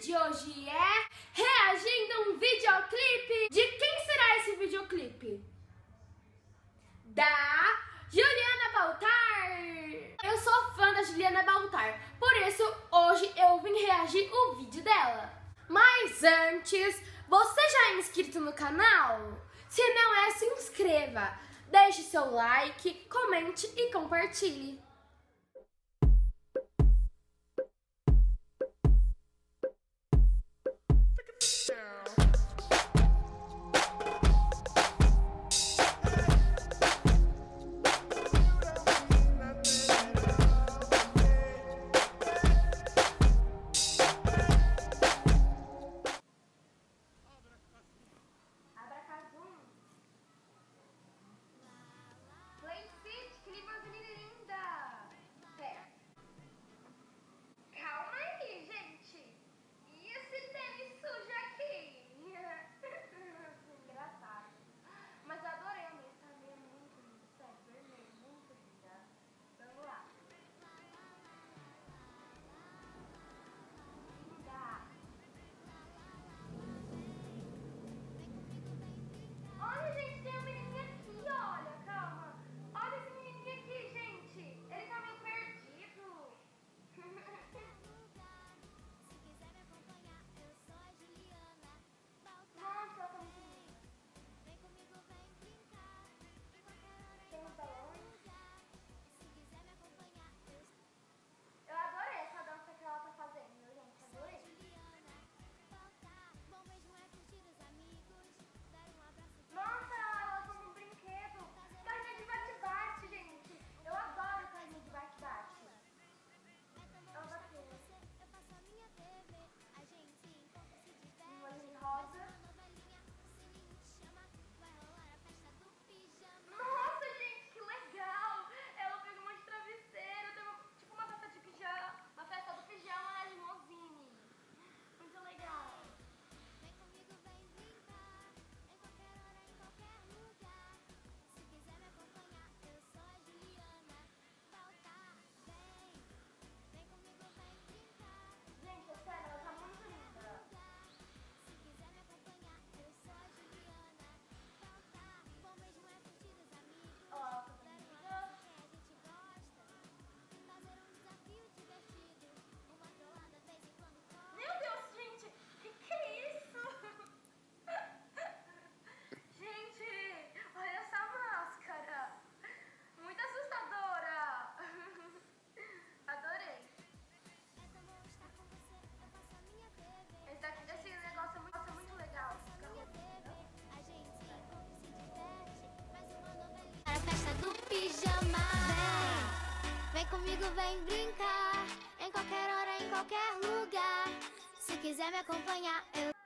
vídeo de hoje é reagindo a um videoclipe. De quem será esse videoclipe? Da Juliana Baltar. Eu sou fã da Juliana Baltar, por isso hoje eu vim reagir o vídeo dela. Mas antes, você já é inscrito no canal? Se não é, se inscreva, deixe seu like, comente e compartilhe. Vem brincar. Em qualquer hora, em qualquer lugar. Se quiser me acompanhar, eu.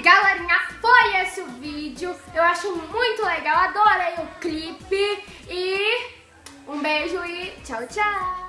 Galerinha, foi esse o vídeo. Eu acho muito legal, adorei o clipe. E um beijo e tchau, tchau.